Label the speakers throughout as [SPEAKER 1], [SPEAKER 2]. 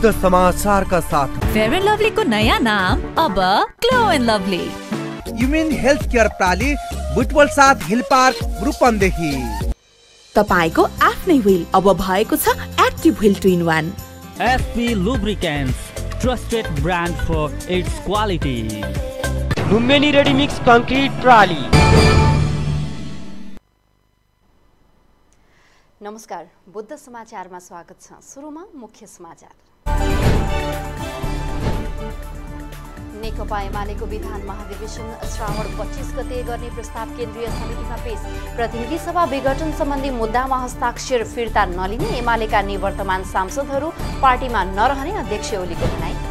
[SPEAKER 1] बुद्ध समाचारका साथ।
[SPEAKER 2] Fair and लभलीको नयाँ नाम अब Glow and Lovely
[SPEAKER 1] women health care प्राली Butwal साथ हिल पार्क रूपन्देही
[SPEAKER 3] तपाईँको आफ्नै व्हिल अब भएको छ active wheel two in one
[SPEAKER 4] SP Lubricants, trusted brand for its quality.
[SPEAKER 5] Lumbini ready mix concrete प्राली
[SPEAKER 6] नमस्कार बुद्ध समाचारमा स्वागत छ। सुरुमा मुख्य समाचार। नेकपा एमालेको विधान महाधिवेशन श्रावण पच्चिस गते गर्ने प्रस्ताव केन्द्रीय समितिमा पेश। प्रतिनिधि सभा विघटन सम्बन्धी मुद्दामा हस्ताक्षर फिर्ता नलिने एमालेका निवर्तमान सांसदहरू पार्टीमा नरहने अध्यक्ष ओलीको भनाई।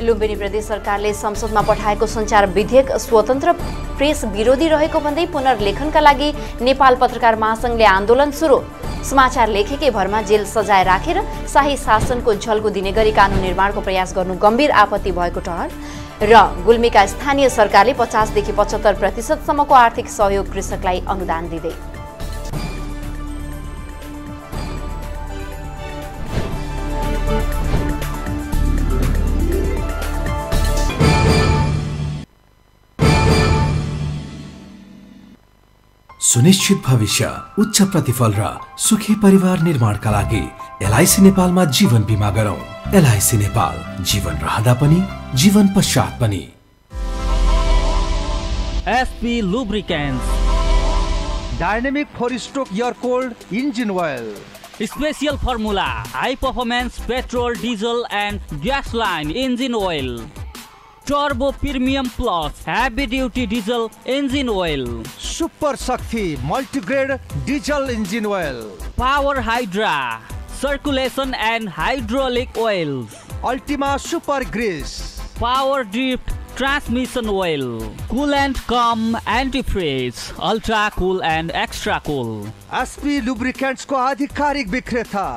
[SPEAKER 6] लुम्बिनी प्रदेश सरकारले संसदमा पठाएको सञ्चार विधेयक स्वतन्त्र प्रेस विरोधी रहेको भन्दै पुनर्लेखनका लागि नेपाल पत्रकार महासङ्घले आन्दोलन सुरु। समाचार लेखेकै भरमा जेल सजाय राखेर शाही शासनको झल्को दिने गरी कानुन निर्माणको प्रयास गर्नु गम्भीर आपत्ति भएको ठहर र गुल्मीका स्थानीय सरकारले पचासदेखि पचहत्तर प्रतिशतसम्मको आर्थिक सहयोग कृषकलाई अनुदान दिँदै।
[SPEAKER 7] सुनिश्चित भविष्य उच्च प्रतिफल र सुखी परिवार निर्माणका लागि एलआइसी नेपालमा जीवन बिमा गरौँ। एलआइसी नेपाल जीवन रहँदा पनि जीवन पश्चात पनि।
[SPEAKER 4] SP Lubricants,
[SPEAKER 1] dynamic four stroke air cold engine oil
[SPEAKER 4] special formula, high performance petrol, diesel and gasoline engine oil. Turbo Premium Plus, heavy duty diesel engine oil.
[SPEAKER 1] Super Shakti multigrade diesel engine oil
[SPEAKER 4] Power Hydra, circulation and hydraulic oils.
[SPEAKER 1] Ultima super grease
[SPEAKER 4] Power Drift Transmission Oil. Coolant Cum Antifreeze. Ultra Cool and Extra Cool.
[SPEAKER 1] SP लुब्रिकेन्ट्सको आधिकारिक विक्रेता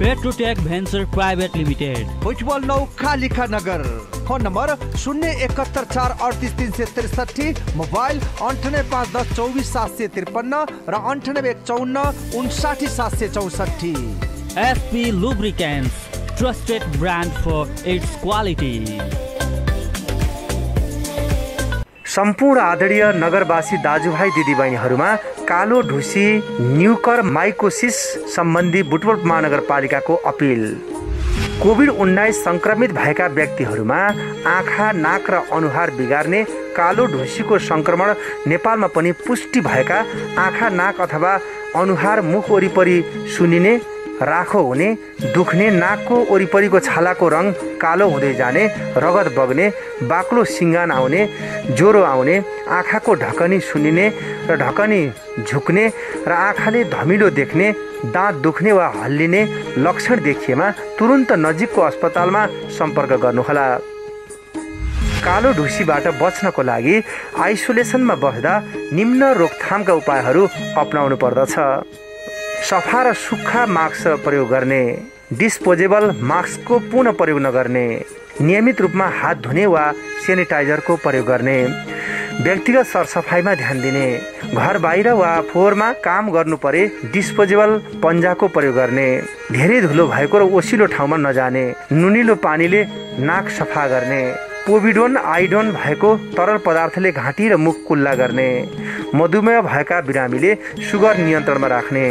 [SPEAKER 4] Venture Private Limited.
[SPEAKER 1] भुजबल नौ कालिका नगर phone number शून्य एकहत्तर चार अडतिस तिन सय त्रिसठी मोबाइल अन्ठानब्बे पाँच दस चौबिस सात सय त्रिपन्न र अन्ठानब्बे एक चौन्न उन्साठी सात सय चौसठी
[SPEAKER 4] SP Lubricants. Trusted brand for its quality.
[SPEAKER 8] सम्पूर्ण आदरणीय नगरवासी दाजुभाइ दिदीबहिनीहरूमा कालो ढुसी न्युकर माइकोसिस सम्बन्धी बुटवल महानगरपालिकाको अपिल कोभिड उन्नाइस सङ्क्रमित भएका व्यक्तिहरूमा आँखा नाक र अनुहार बिगार्ने कालो ढुसीको सङ्क्रमण नेपालमा पनि पुष्टि भएका आँखा नाक अथवा अनुहार मुख वरिपरि सुनिने राखो हुने दुख्ने नाकको वरिपरिको छालाको रङ कालो हुँदै जाने रगत बग्ने बाक्लो सिङ्गान आउने ज्वरो आउने आँखाको ढकनी सुनिने र ढकनी झुक्ने र आँखाले धमिलो देख्ने दाँत दुख्ने वा हल्लिने लक्षण देखिएमा तुरुन्त नजिकको अस्पतालमा सम्पर्क गर्नुहोला। कालो ढुसीबाट बच्नको लागि आइसोलेसनमा बस्दा निम्न रोकथामका उपायहरू अपनाउनु पर्दछ। सफा र सुक्खा मास्क प्रयोग गर्ने डिस्पोजेबल मास्कको पुनः प्रयोग नगर्ने नियमित रूपमा हात धुने वा सेनिटाइजरको प्रयोग गर्ने व्यक्तिगत सरसफाइमा ध्यान दिने घर बाहिर वा फोहोरमा काम गर्नु परे डिस्पोजेबल पन्जाको प्रयोग गर्ने धेरै धुलो भएको र ओसिलो ठाउँमा नजाने नुनिलो पानीले नाक सफा गर्ने। पोभिडोन आइडोन भएको तरल पदार्थले घाँटी र मुख कुल्ला गर्ने मधुमेह भएका बिरामीले सुगर नियन्त्रणमा राख्ने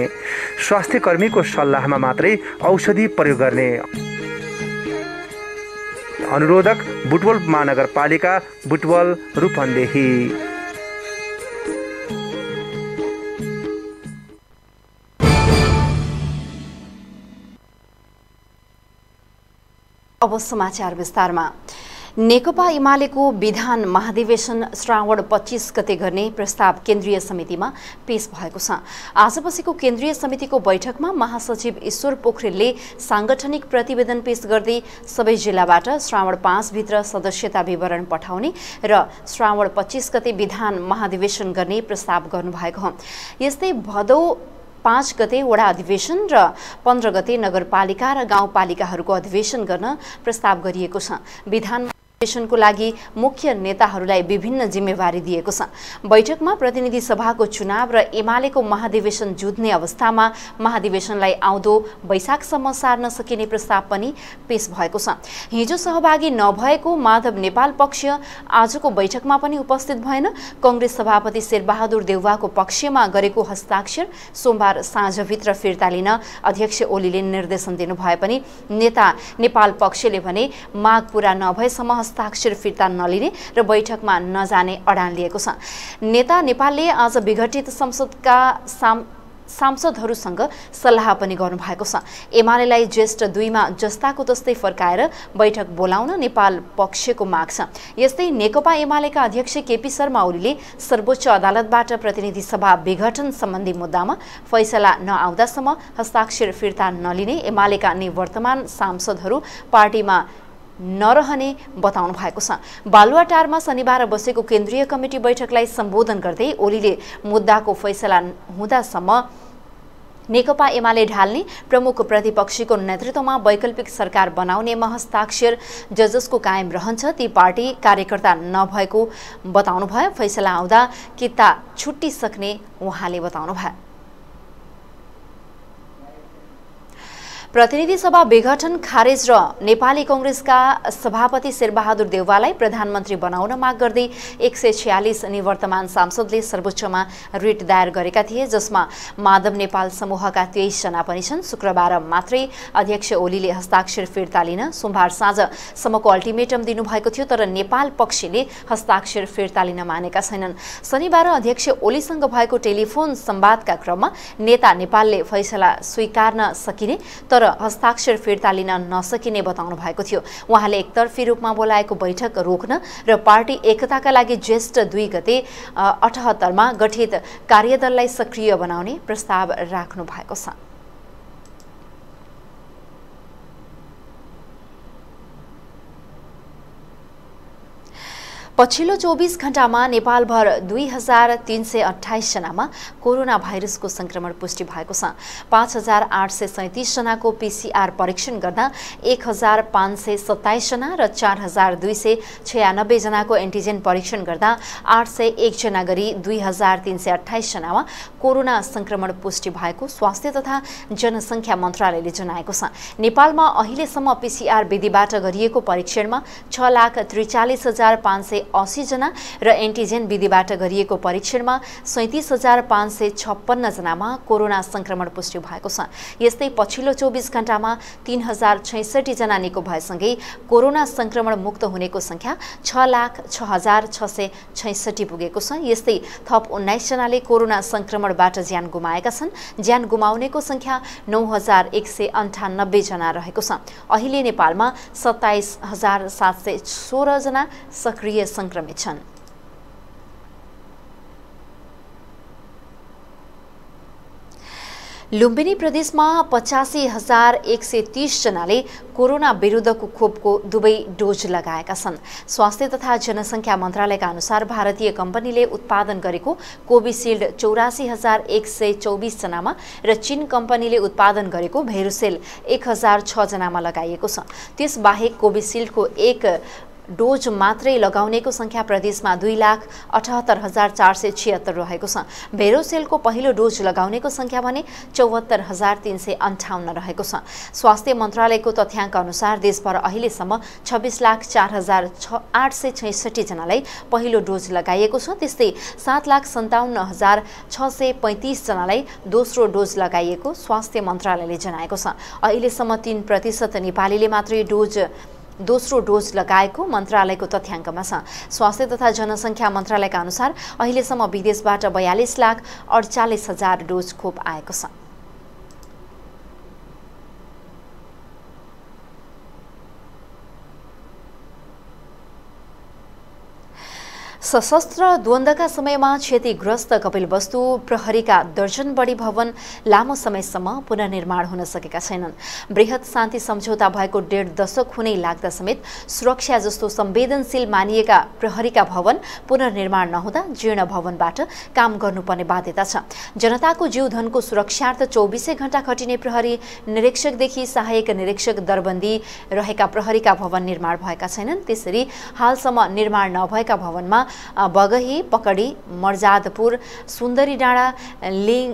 [SPEAKER 8] स्वास्थ्य कर्मीको सल्लाहमा मात्रै औषधि प्रयोग गर्ने। अनुरोधक बुटवल महानगरपालिका बुटवल रूपन्देही।
[SPEAKER 6] अब समाचार विस्तारमा। नेकपा एमालेको विधान महाधिवेशन श्रावण पच्चिस गते गर्ने प्रस्ताव केन्द्रीय समितिमा पेश भएको छ। आज बसेको केन्द्रीय समितिको बैठकमा महासचिव ईश्वर पोखरेलले साङ्गठनिक प्रतिवेदन पेश गर्दै सबै जिल्लाबाट श्रावण पाँचभित्र सदस्यता विवरण पठाउने र श्रावण पच्चिस गते विधान महाधिवेशन गर्ने प्रस्ताव गर्नुभएको हो। यस्तै भदौ पाँच गते वडा अधिवेशन र पन्ध्र गते नगरपालिका र गाउँपालिकाहरूको अधिवेशन गर्न प्रस्ताव गरिएको छ। विधान महाधिवेशनको लागि मुख्य नेताहरूलाई विभिन्न जिम्मेवारी दिएको छ। बैठकमा प्रतिनिधि सभाको चुनाव र एमालेको महाधिवेशन जुझ्ने अवस्थामा महाधिवेशनलाई आउँदो वैशाखसम्म सार्न सकिने प्रस्ताव पनि पेश भएको छ। हिजो सहभागी नभएको माधव नेपाल पक्ष आजको बैठकमा पनि उपस्थित भएन। कङ्ग्रेस सभापति शेरबहादुर देउवाको पक्षमा गरेको हस्ताक्षर सोमबार साँझभित्र फिर्ता लिन अध्यक्ष ओलीले निर्देशन दिनुभए पनि नेता नेपाल पक्षले भने माग पूरा नभएसम्म हस्ताक्षर फिर्ता नलिने र बैठकमा नजाने अडान लिएको छ। नेता नेपालले आज विघटित संसदका साम सांसदहरूसँग सल्लाह पनि गर्नुभएको छ। एमालेलाई ज्येष्ठ दुईमा जस्ताको तस्तै फर्काएर बैठक बोलाउन नेपाल पक्षको माग छ। यस्तै नेकपा एमालेका अध्यक्ष केपी शर्मा ओलीले सर्वोच्च अदालतबाट प्रतिनिधि सभा विघटन सम्बन्धी मुद्दामा फैसला नआउँदासम्म हस्ताक्षर फिर्ता नलिने एमालेका निवर्तमान सांसदहरू पार्टीमा नरहने बताउनु भएको छ। बालुवाटारमा शनिबार बसेको केन्द्रीय कमिटी बैठकलाई सम्बोधन गर्दै ओलीले मुद्दाको फैसला हुँदासम्म नेकपा एमाले ढाल्ने प्रमुख प्रतिपक्षीको नेतृत्वमा वैकल्पिक सरकार बनाउनेमा हस्ताक्षर जजसको कायम रहन्छ। ती पार्टी कार्यकर्ता नभएको बताउनुभयो। फैसला आउँदा किता छुट्टिसक्ने उहाँले बताउनुभयो। प्रतिनिधि सभा विघटन खारेज र नेपाली कङ्ग्रेसका सभापति शेरबहादुर देउवालाई प्रधानमन्त्री बनाउन माग गर्दै एक सय छ्यालिस निवर्तमान सांसदले सर्वोच्चमा रिट दायर गरेका थिए जसमा माधव नेपाल समूहका तेइसजना पनि छन्। शुक्रबार मात्रै अध्यक्ष ओलीले हस्ताक्षर फिर्ता लिन सोमबार साँझसम्मको अल्टिमेटम दिनुभएको थियो तर नेपाल पक्षले हस्ताक्षर फिर्ता लिन मानेका छैनन्। शनिबार अध्यक्ष ओलीसँग भएको टेलिफोन संवादका क्रममा नेता नेपालले फैसला स्वीकार्न सकिने तर हस्ताक्षर फिर्ता लिन नसकिने बताउनु भएको थियो। उहाँले एकतर्फी रूपमा बोलाएको बैठक रोक्न र पार्टी एकताका लागि ज्येष्ठ दुई गते अठहत्तरमा गठित कार्यदललाई सक्रिय बनाउने प्रस्ताव राख्नु भएको छ। पछिल्लो चौबिस घण्टामा नेपालभर दुई हजार तिन सय अठाइसजनामा कोरोना भाइरसको संक्रमण पुष्टि भएको छ। पाँच हजार आठ सय सैँतिसजनाको पिसिआर परीक्षण गर्दा एक हजार पाँच सय सत्ताइसजना र चार हजार दुई सय छयानब्बेजनाको एन्टिजेन परीक्षण गर्दा आठ सय एकजना गरी दुई हजार तिन सय अठाइसजनामा कोरोना संक्रमण पुष्टि भएको स्वास्थ्य तथा जनसङ्ख्या मन्त्रालयले जनाएको छ। नेपालमा अहिलेसम्म पिसिआर विधिबाट गरिएको परीक्षणमा छ लाख त्रिचालिस हजार पाँच सय असीजना र एन्टिजेन विधिबाट गरिएको परीक्षणमा सैँतिस हजार पाँच सय छप्पन्नजनामा कोरोना संक्रमण पुष्टि भएको छ। यस्तै पछिल्लो चौबिस घण्टामा तीन हजार छैसठीजना निको भएसँगै कोरोना संक्रमण मुक्त हुनेको सङ्ख्या छ लाख छ हजार छ सय छैसठी पुगेको छ। यस्तै थप उन्नाइसजनाले कोरोना संक्रमणबाट ज्यान गुमाएका छन्। ज्यान गुमाउनेको सङ्ख्या नौ हजार एक सय अन्ठानब्बेजना रहेको छ। अहिले नेपालमा सत्ताइस हजार सात सय सोह्रजना सक्रिय सङ्क्रमित छन्। लुम्बिनी प्रदेशमा पचासी हजार एक सय तिसजनाले कोरोना विरुद्धको खोपको दुवै डोज लगाएका छन्। स्वास्थ्य तथा जनसङ्ख्या मन्त्रालयका अनुसार भारतीय कम्पनीले उत्पादन गरेको कोभिसिल्ड चौरासी हजार एक सय चौबिसजनामा र चीन कम्पनीले उत्पादन गरेको भेरुसेल एक हजार छजनामा लगाइएको छ। त्यसबाहेक कोभिसिल्डको एक डोज मात्रै लगाउनेको सङ्ख्या प्रदेशमा दुई लाख अठहत्तर हजार चार सय छिहत्तर रहेको छ। भेरोसेलको पहिलो डोज लगाउनेको सङ्ख्या भने चौहत्तर हजार तिन सय अन्ठाउन्न रहेको छ। स्वास्थ्य मन्त्रालयको तथ्याङ्क अनुसार देशभर अहिलेसम्म छब्बिस लाख चार हजार छ आठ सय छैसठीजनालाई पहिलो डोज लगाइएको छ। त्यस्तै सात लाख सन्ताउन्न हजार छ सय पैँतिसजनालाई दोस्रो डोज लगाइएको स्वास्थ्य मन्त्रालयले जनाएको छ। अहिलेसम्म तिन प्रतिशत नेपालीले मात्रै डोज दोस्रो डोज लगाएको मन्त्रालयको तथ्याङ्कमा छ। स्वास्थ्य तथा जनसङ्ख्या मन्त्रालयका अनुसार अहिलेसम्म विदेशबाट बयालिस लाख अडचालिस हजार डोज खोप आएको छ। सशस्त्र द्वन्द्वका समयमा क्षतिग्रस्त कपिलवस्तु प्रहरीका दर्जन बढी भवन लामो समयसम्म पुनर्निर्माण हुन सकेका छैनन्। वृहत शान्ति सम्झौता भएको डेढ दशक हुनै लाग्दा समेत सुरक्षा जस्तो संवेदनशील मानिएका प्रहरीका भवन पुनर्निर्माण नहुँदा जीर्ण भवनबाट काम गर्नुपर्ने बाध्यता छ। जनताको जीवधनको सुरक्षार्थ चौबिसै घण्टा खटिने प्रहरी निरीक्षकदेखि सहायक निरीक्षक दरबन्दी रहेका प्रहरीका भवन निर्माण भएका छैनन्। त्यसरी हालसम्म निर्माण नभएका भवनमा बगही पकडी मर्जादपुर सुन्दरी डाँडा लिङ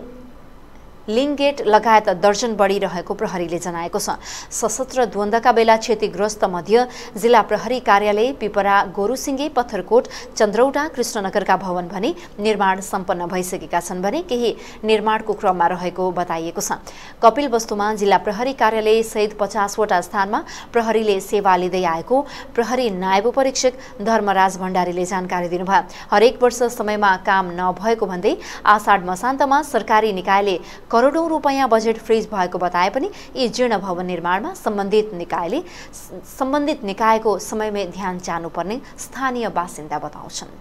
[SPEAKER 6] लिङ्गेट लगायत दर्जन बढी रहेको प्रहरीले जनाएको छ। सशस्त्र द्वन्द्वका बेला क्षतिग्रस्त मध्य जिल्ला प्रहरी कार्यालय पिपरा गोरुसिङ्गे पत्थरकोट चन्द्रौटा कृष्णनगरका भवन भने निर्माण सम्पन्न भइसकेका छन् भने केही निर्माणको क्रममा रहेको बताइएको छ। कपिल वस्तुमा जिल्ला प्रहरी कार्यालय सहित पचासवटा स्थानमा प्रहरीले सेवा लिँदै आएको प्रहरी नायब परीक्षक धर्मराज भण्डारीले जानकारी दिनुभयो। हरेक वर्ष समयमा काम नभएको भन्दै आषाढ मसान्तमा सरकारी निकायले करोडौँ रुपियाँ बजेट फ्रिज भएको बताए पनि यी जीर्ण भवन निर्माणमा सम्बन्धित निकायले सम्बन्धित निकायको समयमै ध्यान जानुपर्ने स्थानीय बासिन्दा बताउँछन्।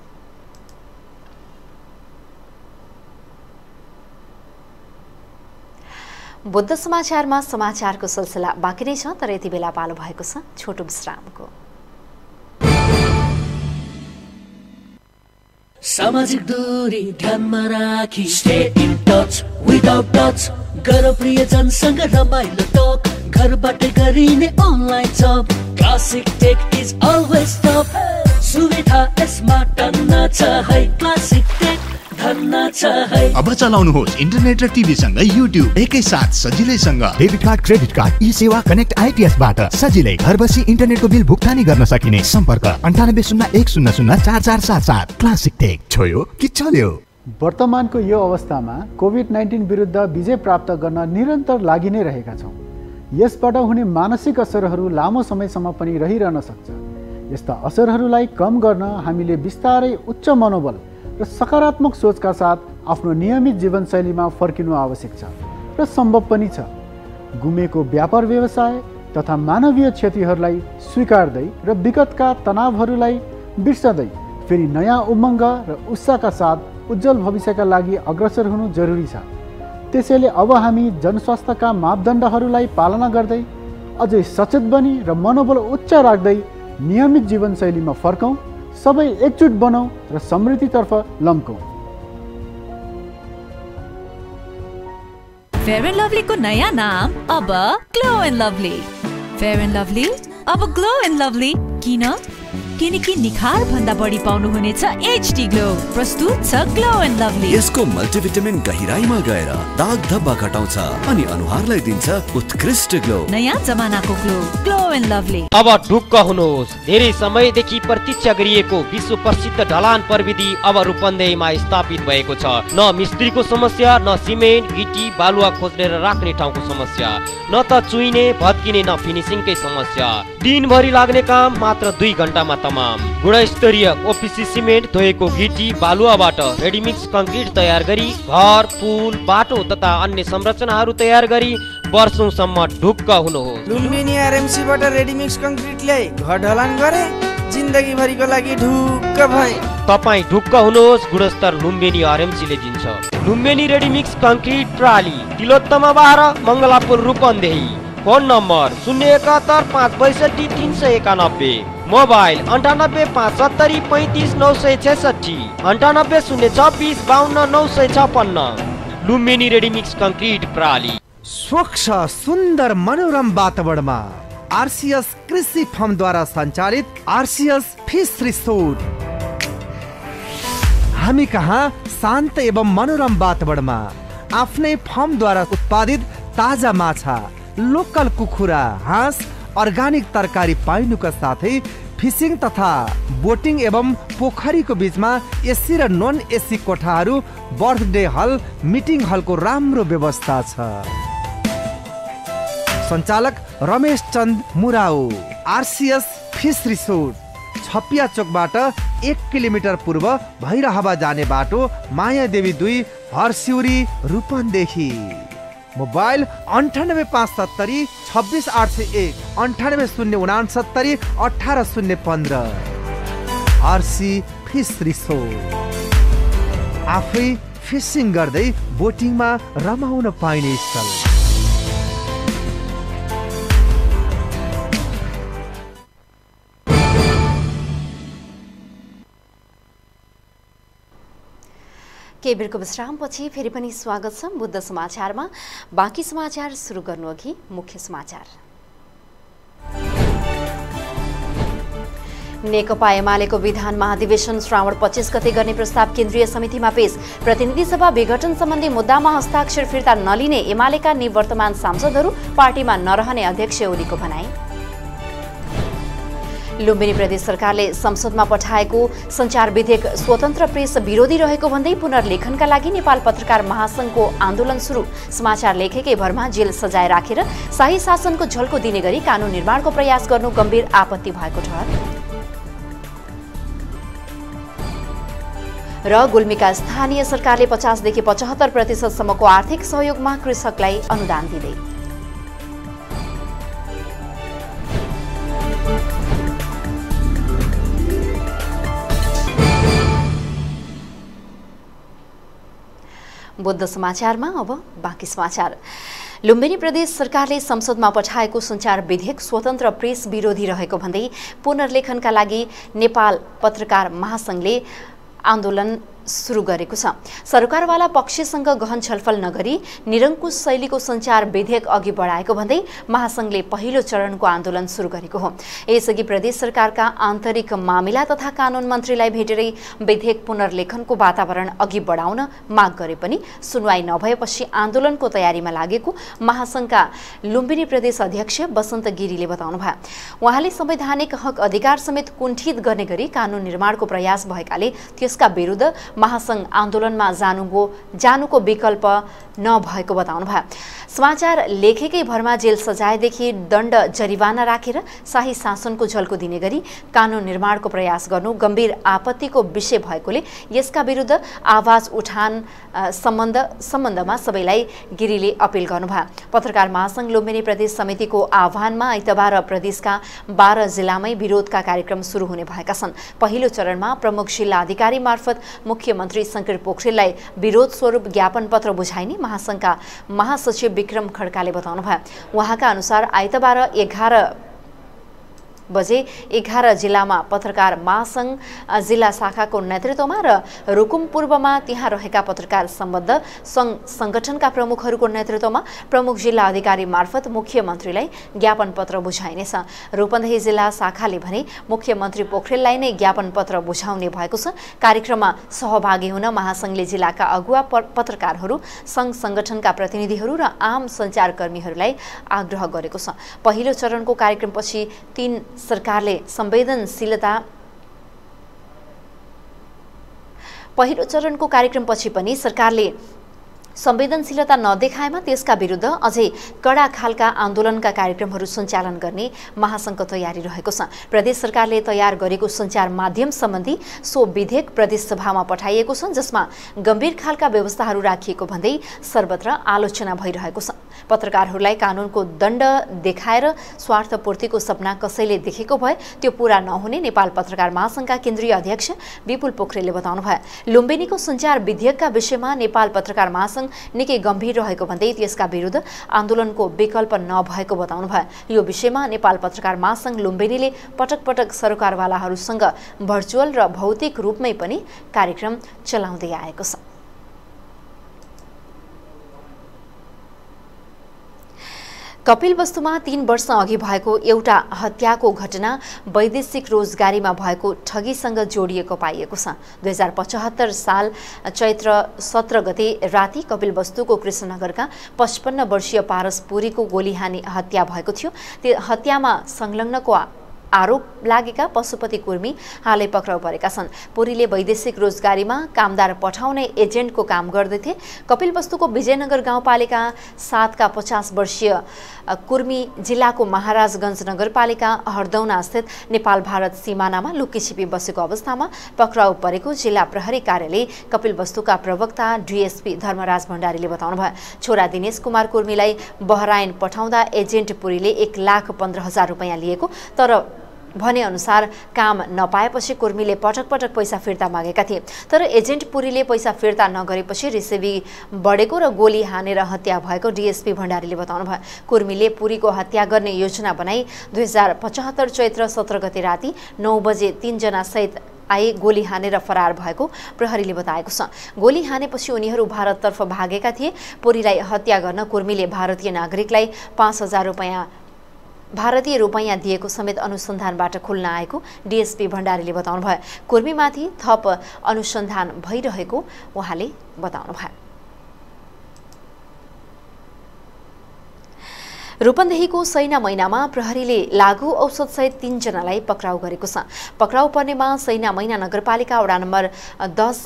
[SPEAKER 6] बुद्ध समाचारमा समाचारको सिलसिला बाँकी नै छ तर यति बेला पालो भएको छ छोटो विश्रामको।
[SPEAKER 9] सामाजिक दूरी ध्यानमा राखी stay in touch without touch गर प्रियजनसँग रमाइलो टक घरबाटै गरिने online job Classic Tech is always top सुविधा यसमा टन्न छ है क्लासिक टेक
[SPEAKER 10] अब चलाउनुहोस् इन्टरनेट र टिभीसँगै युट्युब एकैसाथ सजिलैसँग। Debit card credit card e Sewa connect आइपिएसबाट सजिलै घर बसी इन्टरनेटको बिल भुक्तानी गर्न सकिने। सम्पर्क अन्ठानब्बे शून्य एक शून्य शून्य चार चार सात सात। Classic Tech. छोयो कि चल्यो?
[SPEAKER 11] वर्तमानको यो अवस्थामा कोभिड नाइन्टिन विरुद्ध विजय प्राप्त गर्न निरन्तर लागि नै रहेका छौँ। यसबाट हुने मानसिक असरहरू लामो समयसम्म पनि रहिरहन सक्छ। यस्ता असरहरूलाई कम गर्न हामीले बिस्तारै उच्च मनोबल र सकारात्मक सोचका साथ आफ्नो नियमित जीवनशैलीमा फर्किनु आवश्यक छ र सम्भव पनि छ। गुमेको व्यापार व्यवसाय तथा मानवीय क्षतिहरूलाई स्वीकार्दै र विगतका तनावहरूलाई बिर्सदै फेरि नयाँ उमङ्ग र उत्साहका साथ उज्जवल भविष्यका लागि अग्रसर हुनु जरुरी छ। त्यसैले अब हामी जनस्वास्थ्यका मापदण्डहरूलाई पालना गर्दै अझै सचेत बनी र मनोबल उच्च राख्दै नियमित जीवनशैलीमा फर्कौँ। सबै एकजुट बनौँ र समृद्धितर्फ लम्कौँ।
[SPEAKER 2] फेयर एन्ड लभलीको नयाँ नाम अब glow and lovely fair and lovely अब ग्लो एन्ड लभली किन? किनकि निखार भन्दा बढी पाउनुहुनेछ एचडी ग्लो प्रस्तुत छ ग्लो एन्ड लभली
[SPEAKER 12] यसको मल्टिभिटामिन गहिराईमा गएर दाग धब्बा घटाउँछ अनि अनुहारलाई दिन्छ उत्कृष्ट ग्लो
[SPEAKER 2] नयाँ जमानाको ग्लो ग्लो एन्ड लभली
[SPEAKER 5] अब ढुक्क हुनुहोस्। धेरै समयदेखि प्रतीक्षा गरिएको विश्व प्रसिद्ध ढलान प्रविधि अब रूपन्देहीमा स्थापित भएको छ। न मिस्त्रीको समस्या न सिमेन्ट गिटी बालुवा खोज्ने र राख्ने ठाउँको समस्या। न त चुइने भत्किने न फिनिसिङकै समस्या। दिनभरि लाग्ने काम मात्र दुई घन्टामा तमाम। गुणस्तरीय ओपिसी सिमेन्ट धोएको गिटी बालुवाबाट रेडिमिक्स कङ्क्रिट तयार गरी घर पुल बाटो तथा अन्य संरचनाहरू तयार गरी वर्षौसम्म ढुक्क हुनुहोस्।
[SPEAKER 13] लुम्बिनी आरएमसीबाट रेडिमिक्स कङ्क्रिट ल्याए घर ढलान गरे जिन्दगीभरिको लागि ढुक्क भए।
[SPEAKER 5] तपाईँ ढुक्क हुनुहोस् गुणस्तर लुम्बिनी आरएमसीले दिन्छ। लुम्बिनी रेडिमिक्स कङ्क्रिट प्राली तिलोत्तमा बाह्र मङ्गलापुर रूपन्देही। फोन नम्बर शून्य एकात्तर पाँच बैसठी तिन सय एकानब्बे। मोबाइल अन्ठानब्बे पाँच सत्तरी पैँतिस नौ सय छेसठी अन्ठानब्बे शून्य छब्बिस बाहन्न नौ सय छपन्न लुम्बिनी रेडिमिक्स कङ्क्रिट प्राली।
[SPEAKER 1] स्वच्छ सुन्दर मनोरम वातावरणमा आरसिएस कृषि फर्मद्वारा सञ्चालित आरसिएस फिस रिसोर्ट। हामी कहाँ शान्त एवं मनोरम वातावरणमा आफ्नै फर्मद्वारा उत्पादित ताजा माछा लोकल कुखुरा हाँस अर्ग्यानिक तरकारी पाइनुका साथै फिसिङ तथा बोटिङ एवं पोखरीको बिचमा एसी र नन एसी कोठाहरू बर्थडे हल मिटिङ हलको राम्रो व्यवस्था छ। सञ्चालक Ramesh Chand Murau RCS fish resort Chhapiya चोकबाट एक किलोमिटर पूर्व भैरहवा जाने बाटो माया देवी दुई हरसिउरी रूपन्देही। मोबाइल अन्ठानब्बे पाँच सत्तरी छब्बिस आठ सय एक अन्ठानब्बे शून्य उनासत्तरी अठार शून्य पन्ध्र। RC fish resort. आफै फिसिङ गर्दै बोटिङमा रमाउन पाइने स्थल।
[SPEAKER 6] केही बेरको विश्रामपछि फेरि पनि स्वागत छ बुद्ध समाचारमा। बाँकी समाचार सुरु गर्नु अघि मुख्य समाचार। नेकपा एमालेको विधान महाधिवेशन श्रावण पच्चिस गते गर्ने प्रस्ताव केन्द्रीय समितिमा पेश। प्रतिनिधि सभा विघटन सम्बन्धी मुद्दामा हस्ताक्षर फिर्ता नलिने एमालेका निवर्तमान सांसदहरू पार्टीमा नरहने अध्यक्ष ओलीको भनाई। लुम्बिनी प्रदेश सरकारले संसदमा पठाएको सञ्चार विधेयक स्वतन्त्र प्रेस विरोधी रहेको भन्दै पुनर्लेखनका लागि नेपाल पत्रकार महासंघको आन्दोलन सुरु। समाचार लेखेकै भरमा जेल सजाय राखेर शाही शासनको झल्को दिने गरी कानून निर्माणको प्रयास गर्नु गम्भीर आपत्ति भएको ठहर। र गुल्मीका स्थानीय सरकारले पचासदेखि पचहत्तर प्रतिशतसम्मको आर्थिक सहयोगमा कृषकलाई अनुदान दिँदै। बुद्ध समाचारमा अब बाँकी समाचार। लुम्बिनी प्रदेश सरकारले संसदमा पठाएको सञ्चार विधेयक स्वतन्त्र प्रेस विरोधी रहेको भन्दै पुनर्लेखनका लागि नेपाल पत्रकार महासंघले आन्दोलन सुरु गरेको छ। सरकारवाला पक्षसँग गहन छलफल नगरी निरङ्कुश शैलीको सञ्चार विधेयक अघि बढाएको भन्दै महासंघले पहिलो चरणको आन्दोलन सुरु गरेको हो। यसअघि प्रदेश सरकारका आन्तरिक मामिला तथा कानून मन्त्रीलाई भेटेरै विधेयक पुनर्लेखनको वातावरण अघि बढाउन माग गरे पनि सुनवाई नभएपछि आन्दोलनको तयारीमा लागेको महासंघका लुम्बिनी प्रदेश अध्यक्ष बसन्त गिरीले बताउनुभयो। उहाँले संवैधानिक हक अधिकार समेत कुण्ठित गर्ने गरी कानून निर्माणको प्रयास भएकाले त्यसका विरुद्ध महासङ्घ आन्दोलनमा जानुको जानुको विकल्प नभएको बताउनुभयो। समाचार लेखेकै भरमा जेल सजायदेखि दण्ड जरिवाना राखेर शाही शासनको झल्को दिने गरी कानून निर्माणको प्रयास गर्नु गम्भीर आपत्तिको विषय भएकोले यसका विरुद्ध आवाज उठान सम्बन्ध सम्बन्धमा सबैलाई गिरीले अपिल गर्नुभयो। पत्रकार महासङ्घ लुम्बिनी प्रदेश समितिको आह्वानमा आइतबार प्रदेशका बाह्र जिल्लामै विरोधका कार्यक्रम सुरु हुने भएका छन्। पहिलो चरणमा प्रमुख जिल्ला अधिकारी मार्फत मुख्यमन्त्री शङ्कर पोखरेललाई विरोध स्वरूप ज्ञापन पत्र बुझाइने महासङ्घका महासचिव विक्रम खड्काले बताउनुभयो। उहाँका अनुसार आइतबार एघार बजे एघार जिल्लामा पत्रकार महासङ्घ जिल्ला शाखाको नेतृत्वमा र रुकुम पूर्वमा त्यहाँ रहेका पत्रकार सम्बद्ध सङ्घ सङ्गठनका प्रमुखहरूको नेतृत्वमा प्रमुख जिल्ला अधिकारी मार्फत मुख्यमन्त्रीलाई ज्ञापन पत्र बुझाइनेछ। रूपन्देही जिल्ला शाखाले भने मुख्यमन्त्री पोखरेललाई नै ज्ञापन पत्र बुझाउने भएको छ। कार्यक्रममा सहभागी हुन महासङ्घले जिल्लाका अगुवा पत्रकारहरू सङ्घ सङ्गठनका प्रतिनिधिहरू र आम सञ्चारकर्मीहरूलाई आग्रह गरेको छ। पहिलो चरणको कार्यक्रमपछि तीन सरकारले संवेदनशीलता पहिलो चरणको कार्यक्रमपछि पनि सरकारले संवेदनशीलता नदेखाएमा त्यसका विरुद्ध अझै कडा खालका आन्दोलनका कार्यक्रमहरू सञ्चालन गर्ने महासङ्घको तयारी रहेको छ। प्रदेश सरकारले तयार गरेको सञ्चार माध्यम सम्बन्धी सो विधेयक प्रदेश सभामा पठाइएको छ जसमा गम्भीर खालका व्यवस्थाहरू राखिएको भन्दै सर्वत्र आलोचना भइरहेको छ। पत्रकारहरूलाई कानुनको दण्ड देखाएर स्वार्थपूर्तिको सपना कसैले देखेको भए त्यो पूरा नहुने नेपाल पत्रकार महासङ्घका केन्द्रीय अध्यक्ष विपुल पोखरेलले बताउनुभयो लुम्बिनीको सञ्चार विधेयकका विषयमा नेपाल पत्रकार महासङ्घ निकै गम्भीर रहेको भन्दै त्यसका विरुद्ध आन्दोलनको विकल्प नभएको बताउनुभयो यो विषयमा नेपाल पत्रकार महासङ्घ लुम्बिनीले पटक पटक सरकारवालाहरूसँग भर्चुअल र भौतिक रूपमै पनि कार्यक्रम चलाउँदै आएको छ। कपिल वस्तुमा तीन वर्ष अघि भएको एउटा हत्याको घटना वैदेशिक रोजगारीमा भएको ठगीसँग जोडिएको पाइएको छ। दुई हजार पचहत्तर साल चैत्र सत्र गते राति कपिल वस्तुको कृष्णनगरका पचपन्न वर्षीय पारस पुरीको गोली हानी हत्या भएको थियो। त्यो हत्यामा संलग्नको आरोप लागेका पशुपति कुर्मी हालै पक्राउ परेका छन्। पुरीले वैदेशिक रोजगारीमा कामदार पठाउने एजेन्टको काम गर्दथे कपिल वस्तुको विजयनगर गाउँपालिका सातका पचास वर्षीय कुर्मी जिल्लाको महाराजगञ्ज नगरपालिका हरदौना स्थित नेपाल भारत सिमानामा लुकीछिपी बसेको अवस्थामा पक्राउ परेको जिल्ला प्रहरी कार्यालय कपिल वस्तुका प्रवक्ता डिएसपी धर्मराज भण्डारीले बताउनुभयो। छोरा दिनेश कुमार कुर्मीलाई बहराइन पठाउँदा एजेन्ट पुरीले एक लाख पन्ध्र हजार रुपियाँ लिएको तर भने अनुसार काम नपाएपछि कुर्मीले पटक पटक पैसा फिर्ता मागेका थिए। तर एजेन्ट पुरीले पैसा फिर्ता नगरेपछि रिसिभी बढेको र गोली हानेर हत्या भएको डिएसपी भण्डारीले बताउनु भयो कुर्मीले पुरीको हत्या गर्ने योजना बनाई दुई हजार पचहत्तर चैत्र सत्र गते राति नौ बजे तिनजना सहित आए गोली हानेर फरार भएको प्रहरीले बताएको छ। गोली हानेपछि उनीहरू भारततर्फ भागेका थिए। पुरीलाई हत्या गर्न कुर्मीले भारतीय नागरिकलाई पाँच हजार रुपियाँ भारतीय रुपैयाँ दिएको समेत अनुसन्धानबाट खुल्न आएको डिएसपी भण्डारीले बताउनु भयो कुर्मीमाथि थप अनुसन्धान भइरहेको उहाँले बताउनु भयो रूपन्देहीको सैना महिनामा प्रहरीले लागु औषधसहित तिनजनालाई पक्राउ गरेको छ। पक्राउ पर्नेमा सैना महिना नगरपालिका वडा नम्बर दस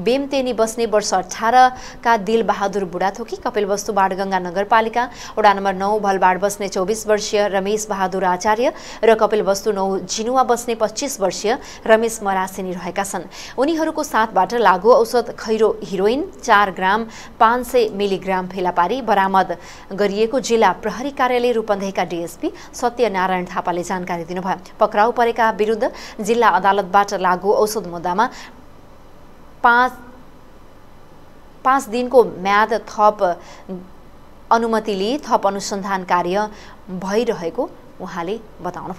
[SPEAKER 6] बेमतेनी बस्ने वर्ष अठारका दिल बहादुर बुढाथोकी कपिलवस्तु बाडगङ्गा नगरपालिका वडा नम्बर नौ भलबाड बस्ने चौबिस वर्षीय रमेश बहादुर आचार्य र कपिलवस्तु नौ जिनुवा बस्ने पच्चिस वर्षीय रमेश मरासिनी रहेका छन्। उनीहरूको साथबाट लागु औषध खैरो हिरोइन चार ग्राम पाँच सय मिलिग्राम फेला पारी बरामद गरिएको जिल्ला प्रहरी प्रहरी कार्यालय रूपन्देहीका डिएसपी सत्यनारायण थापाले जानकारी दिनुभयो। पक्राउ परेका विरुद्ध जिल्ला अदालतबाट लागू औषध मुद्दामा पाँच पाँच दिनको म्याद थप अनुमति लिई थप अनुसन्धान कार्य भइरहेको उहाँले बताउनु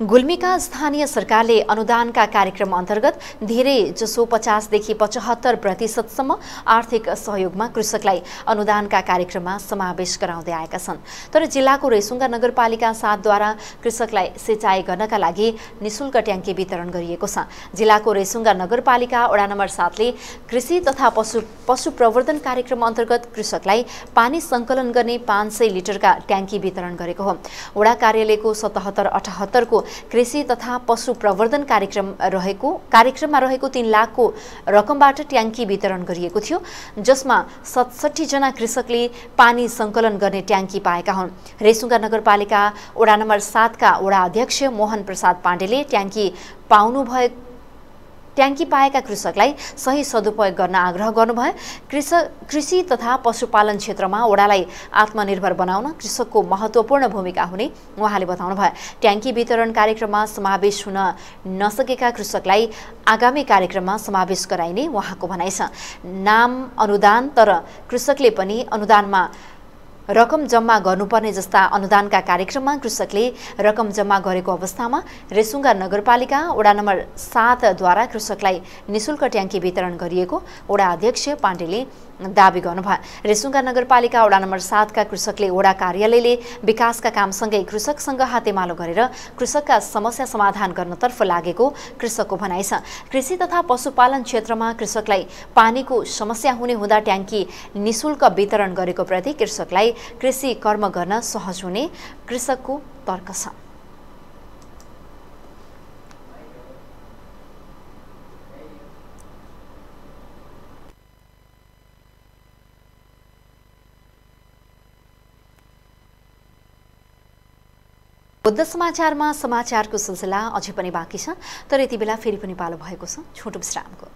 [SPEAKER 6] गुल्मीका स्थानीय सरकारले अनुदानका कार्यक्रम अन्तर्गत धेरै जसो पचासदेखि पचहत्तर प्रतिशतसम्म आर्थिक सहयोगमा कृषकलाई अनुदानका कार्यक्रममा समावेश गराउँदै आएका छन्। तर जिल्लाको रेसुङ्गा नगरपालिका सातद्वारा कृषकलाई सिँचाइ गर्नका लागि निशुल्क ट्याङ्की वितरण गरिएको छ। जिल्लाको रेसुङ्गा नगरपालिका वडा नम्बर सातले कृषि तथा पशु पशु प्रवर्धन कार्यक्रम अन्तर्गत कृषकलाई पानी सङ्कलन गर्ने पाँच सय लिटरका ट्याङ्की वितरण गरेको हो। वडा कार्यालयको सतहत्तर अठहत्तरको कृषि तथा पशु प्रवर्धन कार्यक्रम रहेको कार्यक्रममा रहेको तिन लाखको रकमबाट ट्याङ्की वितरण गरिएको थियो जसमा सतसट्ठीजना कृषकले पानी सङ्कलन गर्ने ट्याङ्की पाएका हुन्। रेसुङ्गा नगरपालिका वडा नम्बर सातका वडा अध्यक्ष मोहन प्रसाद पाण्डेले ट्याङ्की पाउनु भए ट्याङ्की पाएका कृषकलाई सही सदुपयोग गर्न आग्रह गर्नुभयो। कृषक कृषि तथा पशुपालन क्षेत्रमा वडालाई आत्मनिर्भर बनाउन कृषकको महत्त्वपूर्ण भूमिका हुने उहाँले बताउनु भयो ट्याङ्की वितरण कार्यक्रममा समावेश हुन नसकेका कृषकलाई आगामी कार्यक्रममा समावेश गराइने उहाँको भनाइ छ। नाम अनुदान तर कृषकले पनि अनुदानमा रकम जम्मा गर्नुपर्ने जस्ता अनुदानका कार्यक्रममा कृषकले रकम जम्मा गरेको अवस्थामा रेसुङ्गा नगरपालिका वडा नम्बर सातद्वारा कृषकलाई निशुल्क ट्याङ्की वितरण गरिएको वडा अध्यक्ष पाण्डेले दावी गर्नुभयो। रेसुङ्गा नगरपालिका वडा नम्बर सातका कृषकले वडा कार्यालयले विकासका कामसँगै कृषकसँग हातेमालो गरेर कृषकका समस्या समाधान गर्नतर्फ लागेको कृषकको भनाइ छ। कृषि तथा पशुपालन क्षेत्रमा कृषकलाई पानीको समस्या हुने हुँदा ट्याङ्की निशुल्क वितरण गरेको प्रति कृषकलाई कृषि कर्म गर्न सहज हुने कृषकको तर्क छ। बुद्ध समाचारमा समाचारको सिलसिला अझै पनि बाँकी छ तर यति बेला फेरि पनि पालो भएको छ छोटो विश्रामको।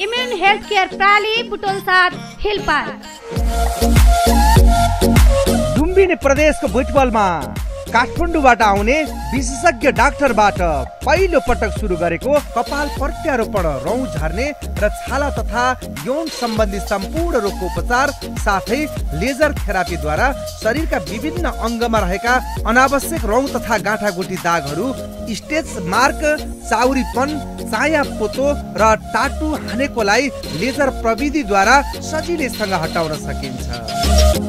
[SPEAKER 14] इम्युन हेल्थ केयर प्राली बुटोल साथ हिल पार्क
[SPEAKER 1] लुम्बिनी प्रदेशको भुटबलमा काठमाडौँबाट आउने विशेषज्ञ डाक्टरबाट पहिलो पटक सुरु गरेको कपाल प्रत्यारोपण रौँ झर्ने र छाला तथा यौन सम्बन्धी सम्पूर्ण रोगको उपचार साथै लेजर थेरापीद्वारा शरीरका विभिन्न अङ्गमा रहेका अनावश्यक रौँ तथा गाँठागुठी दागहरू स्टेज मार्क चाउरीपन चाया पोतो र टाटु हानेकोलाई लेजर प्रविधिद्वारा सजिलैसँग हटाउन सकिन्छ।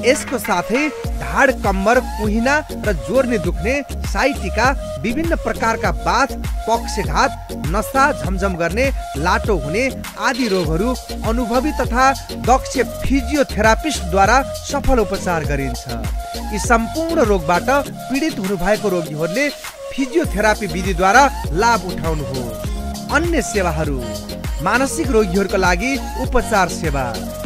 [SPEAKER 1] यसको साथै ढाड कम्बर कुहिना र जोर्ने दुख्ने साइटिका विभिन्न प्रकारका बाथ पक्षघात नसा झमझम गर्ने लाटो हुने आदि रोगहरू अनुभवी तथा दक्ष फिजियोथेरापिस्टद्वारा सफल उपचार गरिन्छ। यी सम्पूर्ण रोगबाट पीडित हुनुभएको रोगीहरूले फिजियोथेरापी विधिद्वारा लाभ उठाउनुहोस् अन्य सेवाहरू। मानसिक रोगीहरूको लागि उपचार सेवा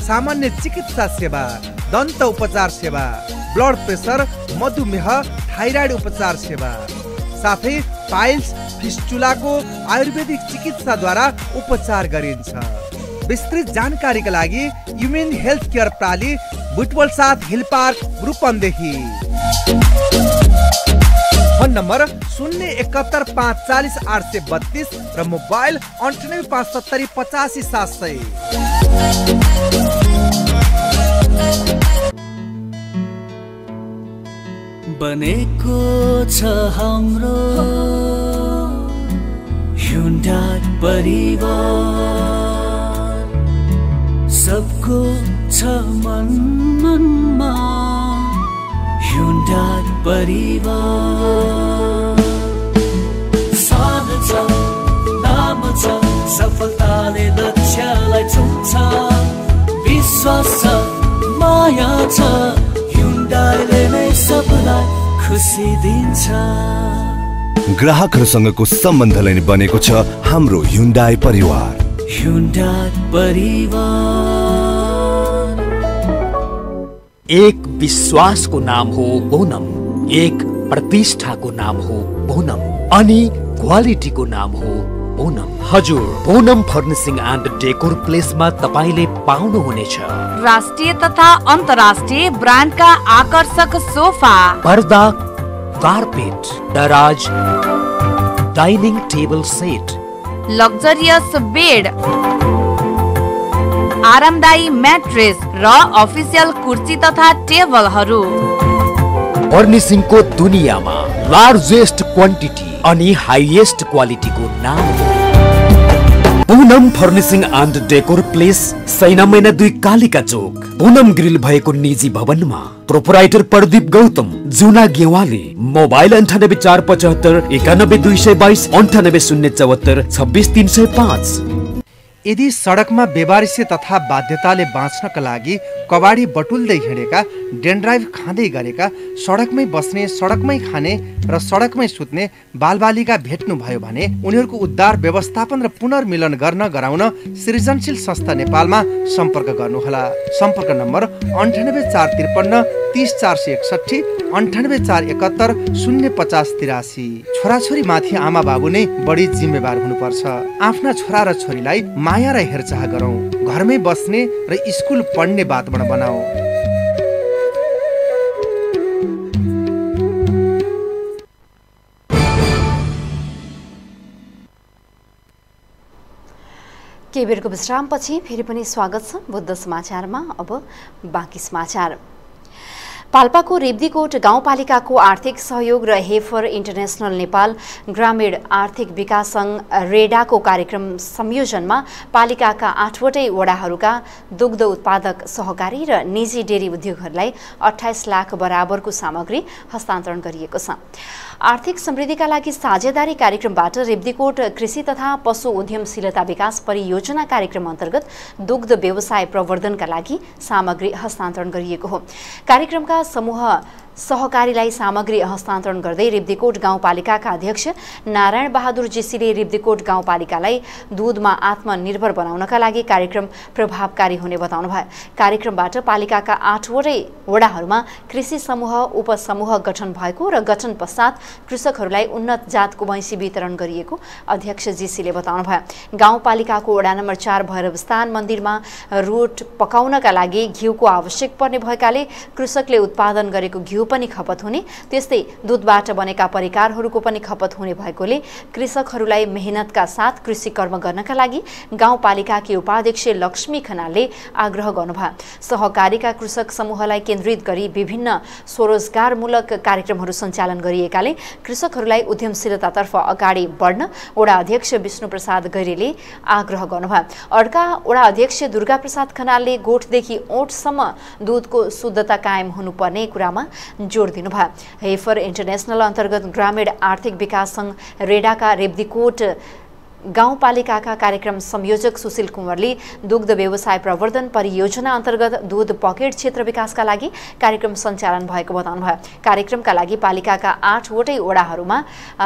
[SPEAKER 1] सामान्य चिकित्सा सेवा दन्त उपचार सेवा ब्लड प्रेसर मधुमेह थाइराइड उपचार सेवा। साथै पाइल्स फिस्चुलाको आयुर्वेदिक चिकित्साद्वारा उपचार गरिन्छ। विस्तृत जानकारीका लागि युमेन हेल्थ केयर प्राली बुटवल साथ hill park Rupandehi. Phone number शून्य एकहत्तर पाँच चालिस आठ सय बत्तिस र मोबाइल अन्ठानब्बे पाँच सत्तरी पचासी सात सय।
[SPEAKER 9] बनेको छ हाम्रो Hyundai परिवार। सबको छ मन मनमा Hyundai परिवार। सानो छ नाम छ सफलताले लक्ष्यलाई छुन्छ विश्वास छ माया छ Hyundaiले नै सबलाई खुसी दिन्छ।
[SPEAKER 15] ग्राहकहरूसँगको सम्बन्धलाई नै बनेको छ हाम्रो हुन्डाई परिवार।
[SPEAKER 9] Hyundai परिवार।
[SPEAKER 16] एक विश्वासको नाम हो बोनम एक प्रतिष्ठाको नाम हो बोनम अनि क्वालिटीको नाम हो बोनम हजुर बोनम फर्निसिङ एन्ड डेकोर प्लेसमा तपाईँले पाउनुहुनेछ।
[SPEAKER 17] राष्ट्रिय तथा अन्तर्राष्ट्रिय ब्रान्डका आकर्षक सोफा।
[SPEAKER 16] पर्दा कार्पेट दराज dining table set
[SPEAKER 17] luxurious bed आरामदायी म्याट्रेस र अफिसियल कुर्सी तथा टेबलहरू।
[SPEAKER 16] फर्निसिङको दुनियाँमा लार्जेस्ट क्वान्टिटी अनि हाइएस्ट क्वालिटीको नाम। Poonam furnishing and decor place सैना महिना दुई कालिका चोक। पूनम ग्रिल भएको निजी भवनमा। प्रोपराइटर प्रदीप गौतम जुना गेवाली मोबाइल अन्ठानब्बे चार पचहत्तर एकानब्बे दुई सय बाइस अन्ठानब्बे शून्य चौहत्तर छब्बिस तिन सय पाँच।
[SPEAKER 1] यदि सडकमा बेबारिसे तथा बाध्यताले बाँच्नका लागि कबाडी बटुल्दै हिँडेका डेन्ड्राइभ खाँदै गरेका सडकमै बस्ने सडकमै खाने र सडकमै सुत्ने बालबालिका भेट्नुभयो भने उनीहरूको उद्धार व्यवस्थापन र पुनर्मिलन गर्न गराउन सृजनशील संस्था नेपालमा सम्पर्क गर्नुहोला। सम्पर्क नम्बर अन्ठानब्बे चार त्रिपन्न तिस चार सय एकसट्ठी अन्ठानब्बे चार एकात्तर शून्य पचास तिरासी। छोराछोरी माथि आमा बाबु नै बढी जिम्मेवार हुनुपर्छ। आफ्ना छोरा र छोरीलाई माया र हेरचाह गरौँ घरमै बस्ने र स्कुल पढ्ने वातावरण बनाऊ।
[SPEAKER 6] केही बेरको विश्रामपछि फेरि पनि स्वागत छ बुद्ध समाचारमा। अब बाँकी समाचार। पाल्पाको रेब्दीकोट गाउँपालिकाको आर्थिक सहयोग र हेफर इन्टरनेसनल नेपाल ग्रामीण आर्थिक विकास सङ्घ रेडाको कार्यक्रम संयोजनमा पालिकाका आठवटै वडाहरूका दुग्ध उत्पादक सहकारी र निजी डेरी उद्योगहरूलाई अठाइस लाख बराबरको सामग्री हस्तान्तरण गरिएको छ। आर्थिक समृद्धिका लागि साझेदारी कार्यक्रमबाट रेब्दीकोट कृषि तथा पशु उद्यमशीलता विकास परियोजना कार्यक्रम अन्तर्गत दुग्ध व्यवसाय प्रवर्धनका लागि सामग्री हस्तान्तरण गरिएको हो। कार्यक्रमका समूह सहकारीलाई सामग्री हस्तान्तरण गर्दै रिब्दीकोट गाउँपालिकाका अध्यक्ष नारायण बहादुर जेसीले रिब्दीकोट गाउँपालिकालाई दुधमा आत्मनिर्भर बनाउनका लागि कार्यक्रम प्रभावकारी हुने बताउनु भयो कार्यक्रमबाट पालिकाका आठवटै वडाहरूमा कृषि समूह उपसमूह गठन भएको र गठन पश्चात कृषकहरूलाई उन्नत जातको भैँसी वितरण गरिएको अध्यक्ष जेसीले बताउनु भयो गाउँपालिकाको वडा नम्बर चार भैरवस्थान मन्दिरमा रोट पकाउनका लागि घिउको आवश्यक पर्ने भएकाले कृषकले उत्पादन गरेको घिउ पनि खपत हुने त्यस्तै दुधबाट बनेका परिकारहरूको पनि खपत हुने भएकोले कृषकहरूलाई मेहनतका साथ कृषि कर्म गर्नका लागि गाउँपालिकाकी उपाध्यक्ष लक्ष्मी खनालले आग्रह गर्नुभयो। सहकारीका कृषक समूहलाई केन्द्रित गरी विभिन्न स्वरोजगारमूलक कार्यक्रमहरू सञ्चालन गरिएकाले कृषकहरूलाई उद्यमशीलतातर्फ अगाडि बढ्न वडा अध्यक्ष विष्णुप्रसाद गैरेले आग्रह गर्नुभयो। अर्का वडा अध्यक्ष दुर्गा प्रसाद खनालले गोठदेखि ओठसम्म दुधको शुद्धता कायम हुनुपर्ने कुरामा जोड दिनुभयो। हेफर इन्टरनेसनल अन्तर्गत ग्रामीण आर्थिक विकास सङ्घ रेडाका रेब्दीकोट गाउँपालिकाका कार्यक्रम संयोजक सुशील कुँवरले दुग्ध व्यवसाय प्रवर्धन परियोजना अन्तर्गत दुध पकेट क्षेत्र विकासका लागि कार्यक्रम सञ्चालन भएको बताउनुभयो। कार्यक्रमका लागि पालिकाका आठवटै वडाहरूमा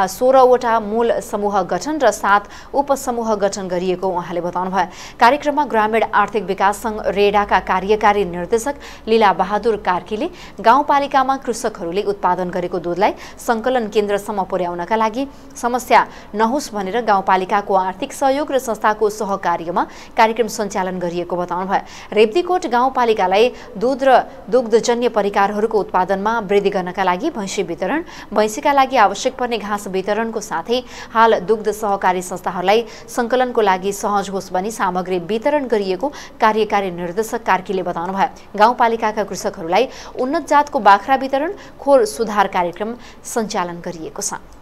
[SPEAKER 6] सोह्रवटा मूल समूह गठन र सात उपसमूह गठन गरिएको उहाँले बताउनुभयो। कार्यक्रममा ग्रामीण आर्थिक विकास सङ्घ रेडाका कार्यकारी निर्देशक लीला बहादुर कार्कीले गाउँपालिकामा कृषकहरूले उत्पादन गरेको दुधलाई सङ्कलन केन्द्रसम्म पुर्याउनका लागि समस्या नहोस् भनेर गाउँपालिकाको गाउँको आर्थिक सहयोग र संस्थाको सहकार्यमा कार्यक्रम सञ्चालन गरिएको बताउनुभयो। रेब्दीकोट गाउँपालिकालाई दुध र दुग्धजन्य परिकारहरूको उत्पादनमा वृद्धि गर्नका लागि भैँसी वितरण भैँसीका लागि आवश्यक पर्ने घाँस वितरणको साथै हाल दुग्ध सहकारी संस्थाहरूलाई सङ्कलनको लागि सहज होस् भनी सामग्री वितरण गरिएको कार्यकारी निर्देशक कार्कीले बताउनुभयो। गाउँपालिकाका कृषकहरूलाई उन्नत जातको बाख्रा वितरण खोर सुधार कार्यक्रम सञ्चालन गरिएको छ।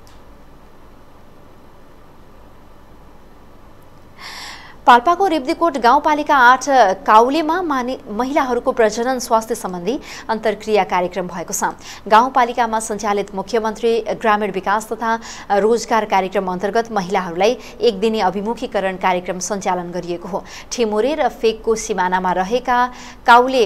[SPEAKER 6] पाल्पाको रेब्दीकोट गाउँपालिका आठ काउलेमा मानि महिलाहरूको प्रजनन स्वास्थ्य सम्बन्धी अन्तर्क्रिया कार्यक्रम भएको छ। गाउँपालिकामा सञ्चालित मुख्यमन्त्री ग्रामीण विकास तथा रोजगार कार्यक्रम अन्तर्गत महिलाहरूलाई एक दिने अभिमुखीकरण कार्यक्रम सञ्चालन गरिएको हो। ठिमुरे र फेकको सिमानामा रहेका काउले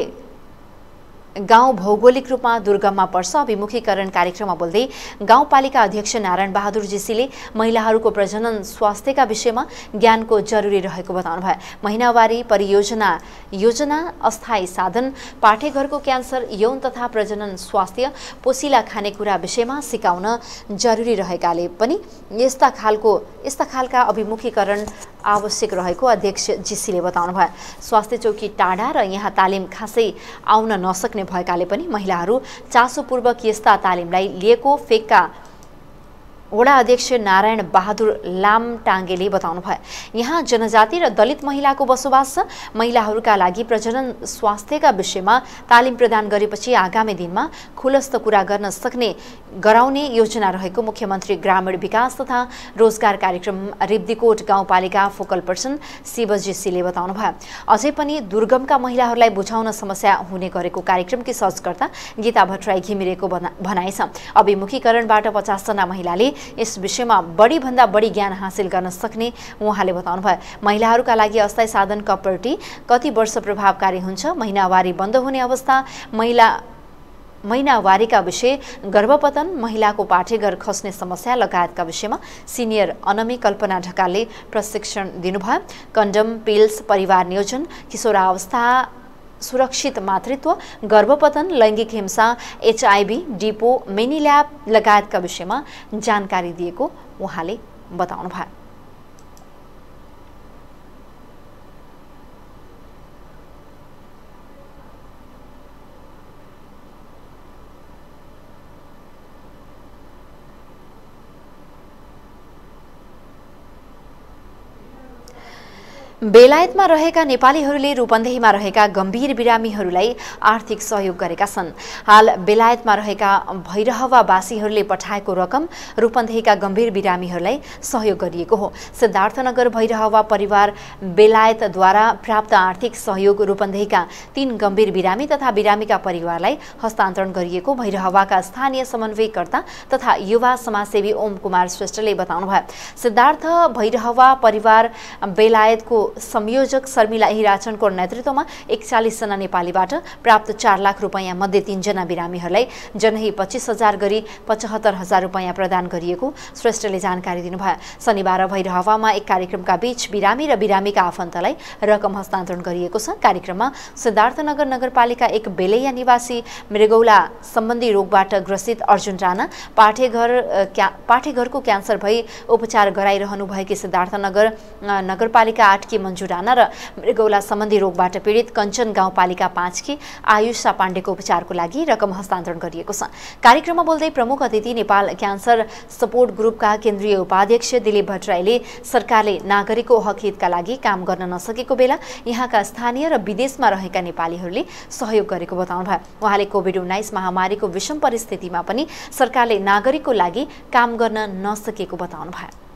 [SPEAKER 6] गाउँ भौगोलिक रूपमा दुर्गममा पर्छ। अभिमुखीकरण कार्यक्रममा बोल्दै गाउँपालिका अध्यक्ष नारायण बहादुर जेसीले महिलाहरूको प्रजनन स्वास्थ्यका विषयमा ज्ञानको जरुरी रहेको बताउनुभयो। महिनावारी परियोजना योजना अस्थायी साधन पाठेघरको क्यान्सर यौन तथा प्रजनन स्वास्थ्य पोसिला खानेकुरा विषयमा सिकाउन जरुरी रहेकाले पनि यस्ता खालको यस्ता खालका अभिमुखीकरण आवश्यक रहेको अध्यक्ष जीसीले बताउनुभयो। स्वास्थ्य चौकी टाढा र यहाँ तालिम खासै आउन नसक्ने भएकाले पनि महिलाहरू चासोपूर्वक यस्ता तालिमलाई लिएको फेकका वडा अध्यक्ष नारायण बहादुर लामटाङ्गेले बताउनुभयो यहाँ जनजाति र दलित महिलाको बसोबास छ। महिलाहरूका लागि प्रजनन स्वास्थ्यका विषयमा तालिम प्रदान गरेपछि आगामी दिनमा खुलस्त कुरा गर्न सक्ने गराउने योजना रहेको मुख्यमन्त्री ग्रामीण विकास तथा रोजगार कार्यक्रम रिब्दीकोट गाउँपालिका फोकल पर्सन शिवजी सिले बताउनुभयो अझै पनि दुर्गमका महिलाहरूलाई बुझाउन समस्या हुने गरेको कार्यक्रमकी सहजकर्ता गीता भट्टराई घिमिरेको भनाइ छ। अभिमुखीकरणबाट पचासजना महिलाले यस विषयमा बढीभन्दा बढी ज्ञान हासिल गर्न सक्ने उहाँले बताउनुभयो। महिलाहरूका लागि अस्थायी साधन कपरटी कति वर्ष प्रभावकारी हुन्छ? महिनावारी बन्द हुने अवस्था महिला महिनावारीका विषय गर्भपतन महिलाको पाठेघर खस्ने समस्या लगायतका विषयमा सिनियर अनमी कल्पना ढकालले प्रशिक्षण दिनुभयो। कन्डम पिल्स परिवार नियोजन किशोरावस्था सुरक्षित मातृत्व गर्भपतन लैङ्गिक हिंसा एचआइभी डिपो मेनिल्याब लगायतका विषयमा जानकारी दिएको उहाँले बताउनुभयो। बेलायतमा रहेका नेपालीहरूले रूपन्देहीमा रहेका गम्भीर बिरामीहरूलाई आर्थिक सहयोग गरेका छन्। हाल बेलायतमा रहेका भैरहवावासीहरूले पठाएको रकम रूपन्देहीका गम्भीर बिरामीहरूलाई सहयोग गरिएको हो। सिद्धार्थनगर भैरहवा परिवार बेलायतद्वारा प्राप्त आर्थिक सहयोग रूपन्देहीका तीन गम्भीर बिरामी तथा बिरामीका परिवारलाई हस्तान्तरण गरिएको भैरहवाका स्थानीय समन्वयकर्ता तथा युवा समाजसेवी ओम कुमार श्रेष्ठले बताउनुभयो। सिद्धार्थ भैरहवा परिवार बेलायतको संयोजक शर्मिला हिराचनको नेतृत्वमा एकचालिसजना नेपालीबाट प्राप्त चार लाख रुपियाँ मध्ये तीनजना बिरामीहरूलाई जनही पच्चिस हजार गरी पचहत्तर हजार रुपियाँ प्रदान गरिएको श्रेष्ठले जानकारी दिनुभयो। शनिबार भैरहवामा एक कार्यक्रमका बीच बिरामी र बिरामीका आफन्तलाई रकम हस्तान्तरण गरिएको छ। कार्यक्रममा सिद्धार्थनगर नगरपालिका एक बेलैया निवासी मृगौला सम्बन्धी रोगबाट ग्रसित अर्जुन राणा पाठेघर क्या पाठेघरको क्यान्सर भई उपचार गराइरहनु भएकी सिद्धार्थनगर नगरपालिका आठकी मन्जु राणा र मृगौला सम्बन्धी रोगबाट पीडित कञ्चन गाउँपालिका पाँचकी आयुषा पाण्डेको उपचारको लागि रकम हस्तान्तरण गरिएको छ। कार्यक्रममा बोल्दै प्रमुख अतिथि नेपाल क्यान्सर सपोर्ट ग्रुपका केन्द्रीय उपाध्यक्ष दिलीप भट्टराईले सरकारले नागरिकको हक हितका लागि काम गर्न नसकेको बेला यहाँका स्थानीय र विदेशमा रहेका नेपालीहरूले सहयोग गरेको बताउनुभयो उहाँले कोभिड उन्नाइस महामारीको विषम परिस्थितिमा पनि सरकारले नागरिकको लागि काम गर्न नसकेको बताउनुभयो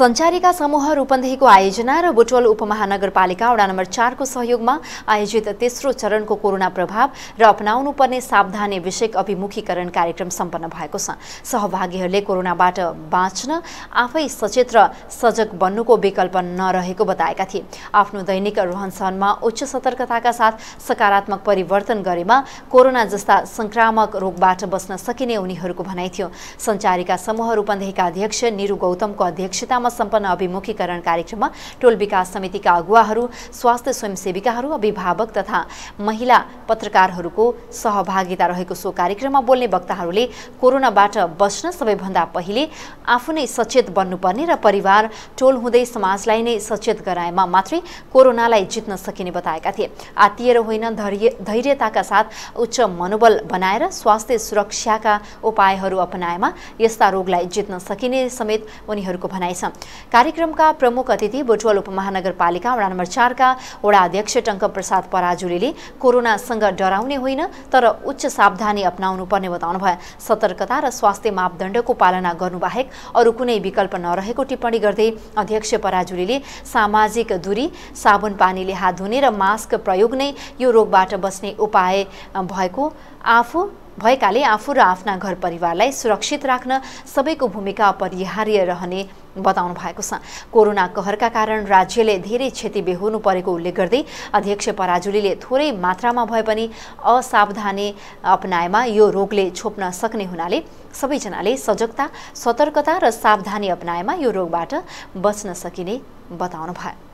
[SPEAKER 6] सञ्चारिका समूह रूपन्देहीको आयोजना र बुटवल उपमहानगरपालिका वडा नम्बर चारको सहयोगमा आयोजित तेस्रो चरणको कोरोना प्रभाव र अपनाउनु पर्ने सावधानी विषयक अभिमुखीकरण कार्यक्रम सम्पन्न भएको छ। सहभागीहरूले कोरोनाबाट बाँच्न आफै सचेत र सजग बन्नुको विकल्प नरहेको बताएका थिए। आफ्नो दैनिक रहनसहनमा उच्च सतर्कताका साथ सकारात्मक परिवर्तन गरेमा कोरोना जस्ता संक्रामक रोगबाट बस्न सकिने उनीहरूको भनाइ थियो। सञ्चारिका समूह रूपन्देहीका अध्यक्ष निरु गौतमको अध्यक्षतामा सम्पन्न अभिमुखीकरण कार्यक्रममा टोल विकास समितिका अगुवाहरू स्वास्थ्य स्वयंसेविकाहरू अभिभावक तथा महिला पत्रकारहरूको सहभागिता रहेको सो कार्यक्रममा बोल्ने वक्ताहरूले कोरोनाबाट बस्न सबैभन्दा पहिले आफू नै सचेत बन्नुपर्ने र परिवार टोल हुँदै समाजलाई नै सचेत गराएमा मात्रै कोरोनालाई जित्न सकिने बताएका थिए। आत्तिएर होइन धैर्य धैर्यताका साथ उच्च मनोबल बनाएर स्वास्थ्य सुरक्षाका उपायहरू अपनाएमा यस्ता रोगलाई जित्न सकिने समेत उनीहरूको भनाइ छ। कार्यक्रमका प्रमुख अतिथि बुटवल उपमहानगरपालिका वडा नम्बर चारका वडा अध्यक्ष टङ्क प्रसाद पराजुलीले कोरोनासँग डराउने होइन तर उच्च सावधानी अप्नाउनु पर्ने बताउनु भयो सतर्कता र स्वास्थ्य मापदण्डको पालना गर्नुबाहेक अरू कुनै विकल्प नरहेको टिप्पणी गर्दै अध्यक्ष पराजुलीले सामाजिक दूरी साबुन पानीले हात धुने र मास्क प्रयोग नै यो रोगबाट बस्ने उपाय भएको आफू भएकाले आफू र आफ्ना घर परिवारलाई सुरक्षित राख्न सबैको भूमिका अपरिहार्य रहने बताउनु भएको छ। कोरोना कहरका कारण राज्यले धेरै क्षति बेहोर्नु परेको उल्लेख गर्दै अध्यक्ष पराजुलीले थोरै मात्रामा भए पनि असावधानी अपनाएमा यो रोगले छोप्न सक्ने हुनाले सबैजनाले सजगता सतर्कता र सावधानी अपनाएमा यो रोगबाट बच्न सकिने बताउनु भयो।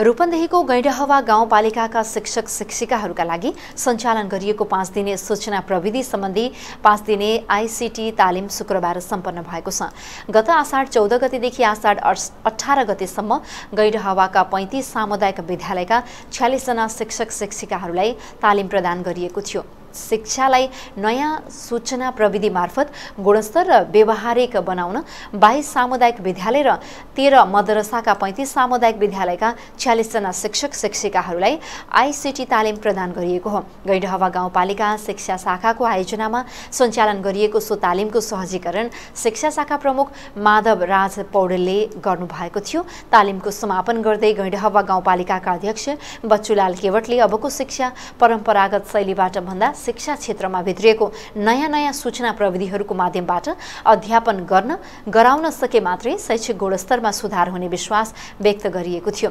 [SPEAKER 6] रूपन्देहीको गैंडहवा गाउँपालिकाका शिक्षक शिक्षिकाहरूका लागि सञ्चालन गरिएको पाँच दिने सूचना प्रविधि सम्बन्धी पाँच दिने आइसिटी तालिम शुक्रबार सम्पन्न भएको छ। गत आषाढ चौध गतेदेखि आषाढ अठार गतेसम्म गैंडहवाका पैँतिस सामुदायिक विद्यालयका छ्यालिसजना शिक्षक शिक्षिकाहरूलाई तालिम प्रदान गरिएको थियो। शिक्षालाई नयाँ सूचना प्रविधि मार्फत गुणस्तर र व्यवहारिक बनाउन बाइस सामुदायिक विद्यालय र तेह्र मदरसाका पैँतिस सामुदायिक विद्यालयका छ्यालिसजना शिक्षक शिक्षिकाहरूलाई आइसिटी तालिम प्रदान गरिएको हो। गैडहवा गाउँपालिका शिक्षा शाखाको आयोजनामा सञ्चालन गरिएको सो तालिमको सहजीकरण शिक्षा शाखा प्रमुख माधव राज पौडेलले गर्नुभएको थियो। तालिमको समापन गर्दै गैडहवा गाउँपालिकाका अध्यक्ष बच्चुलाल केवटले अबको शिक्षा परम्परागत शैलीबाट भन्दा शिक्षा क्षेत्रमा भित्रिएको नयाँ नयाँ सूचना प्रविधिहरूको माध्यमबाट अध्यापन गर्न गराउन सके मात्रै शैक्षिक गुणस्तरमा सुधार हुने विश्वास व्यक्त गरिएको थियो।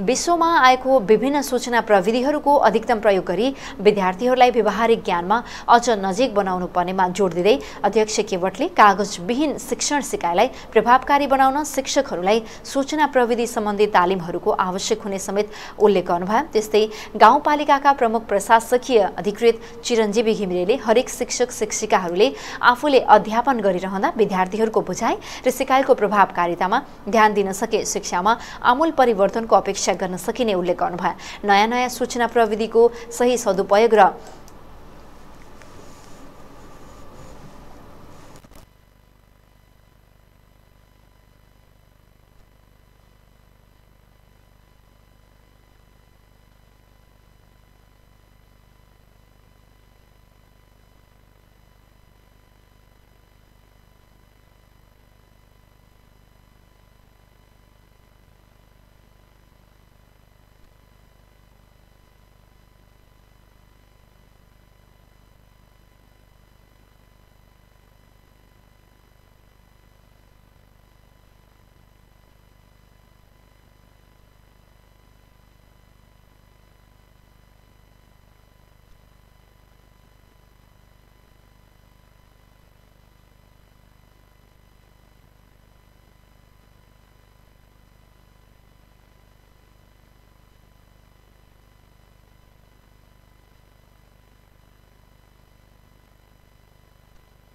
[SPEAKER 6] विश्वमा आएको विभिन्न सूचना प्रविधिहरूको अधिकतम प्रयोग गरी विद्यार्थीहरूलाई व्यवहारिक ज्ञानमा अझ नजिक बनाउनु पर्नेमा जोड दिँदै अध्यक्ष केवटले कागजविहीन शिक्षण सिकाइलाई प्रभावकारी बनाउन शिक्षकहरूलाई सूचना प्रविधि सम्बन्धी तालिमहरूको आवश्यक हुने समेत उल्लेख गर्नुभयो। त्यस्तै गाउँपालिकाका प्रमुख प्रशासकीय अधिकृत चिरञ्जीवी घिमिरेले हरेक शिक्षक शिक्षिकाहरूले आफूले अध्यापन गरिरहँदा विद्यार्थीहरूको बुझाइ र सिकाइको प्रभावकारितामा ध्यान दिन सके शिक्षामा आमूल परिवर्तनको अपेक्षा गर्न सकिने उल्लेख गर्नुभयो। नयाँ नयाँ सूचना प्रविधिको सही सदुपयोग र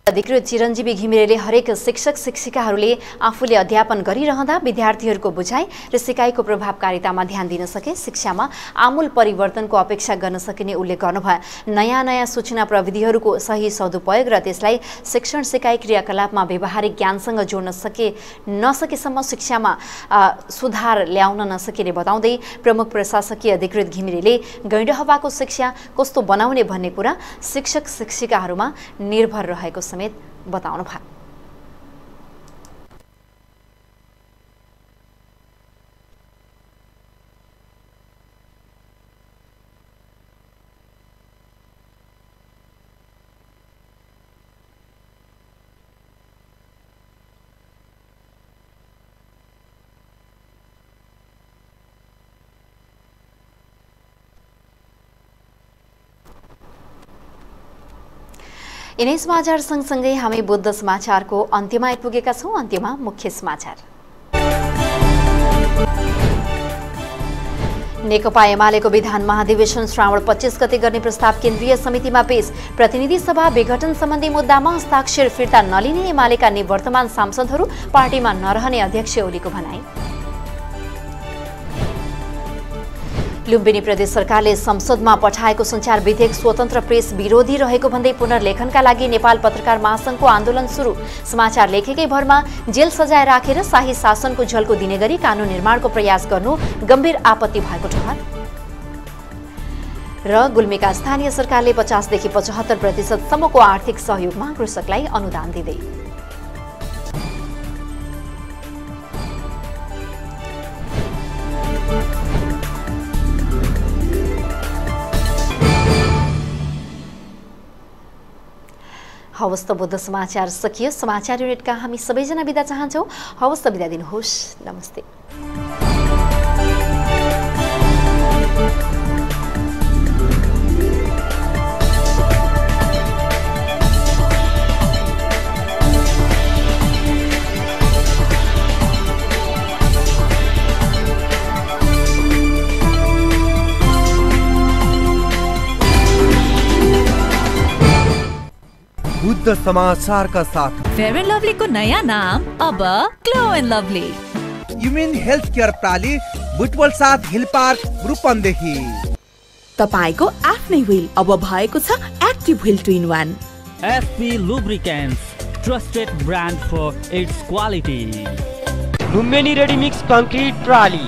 [SPEAKER 6] अधिकृत चिरञ्जीवी घिमिरेले हरेक शिक्षक शिक्षिकाहरूले आफूले अध्यापन गरिरहँदा विद्यार्थीहरूको बुझाइ र सिकाइको प्रभावकारितामा ध्यान दिन सके शिक्षामा आमूल परिवर्तनको अपेक्षा गर्न सकिने उल्लेख गर्नुभयो। नयाँ नयाँ सूचना प्रविधिहरूको सही सदुपयोग र त्यसलाई शिक्षण सिकाइ क्रियाकलापमा व्यवहारिक ज्ञानसँग जोड्न सके नसकेसम्म शिक्षामा सुधार ल्याउन नसकिने बताउँदै प्रमुख प्रशासकीय अधिकृत घिमिरेले गैंडहवाको शिक्षा कस्तो बनाउने भन्ने कुरा शिक्षक शिक्षिकाहरूमा निर्भर रहेको समेत बताउनु भयो यिनै समाचार सँगसँगै हामी बुद्ध समाचारको अन्त्यमा आइपुगेका छौँ। अन्त्यमा मुख्य समाचार। नेकपा एमालेको विधान महाधिवेशन श्रावण पच्चिस गते गर्ने प्रस्ताव केन्द्रीय समितिमा पेश। प्रतिनिधि सभा विघटन सम्बन्धी मुद्दामा हस्ताक्षर फिर्ता नलिने एमालेका निवर्तमान सांसदहरू पार्टीमा नरहने अध्यक्ष ओलीको भनाई। लुम्बिनी प्रदेश सरकारले संसदमा पठाएको सञ्चार विधेयक स्वतन्त्र प्रेस विरोधी रहेको भन्दै पुनर्लेखनका लागि नेपाल पत्रकार महासङ्घको आन्दोलन सुरु। समाचार लेखेकै भरमा जेल सजाय राखेर शाही शासनको झल्को दिने गरी कानून निर्माणको प्रयास गर्नु गम्भीर आपत्ति भएको ठहर। र गुल्मीका स्थानीय सरकारले पचासदेखि पचहत्तर प्रतिशतसम्मको आर्थिक सहयोगमा कृषकलाई अनुदान दिँदै। हवस् त बुद्ध समाचार सकियो। समाचार युनिटका हामी सबैजना बिदा चाहन्छौँ। हवस् त बिदा दिनुहोस्। नमस्ते।
[SPEAKER 1] बुद्ध समाचार का साथ।
[SPEAKER 2] फेयर एन्ड लभलीको नयाँ नाम अब Glow and Lovely
[SPEAKER 1] women health care प्राली Butwal साथ हिल पार्क रूपन्देही
[SPEAKER 3] तपाईँको आफ्नै व्हील अब भएको छ active wheel two in one
[SPEAKER 4] SP Lubricants, trusted brand for its quality.
[SPEAKER 5] Lumbini ready mix concrete प्राली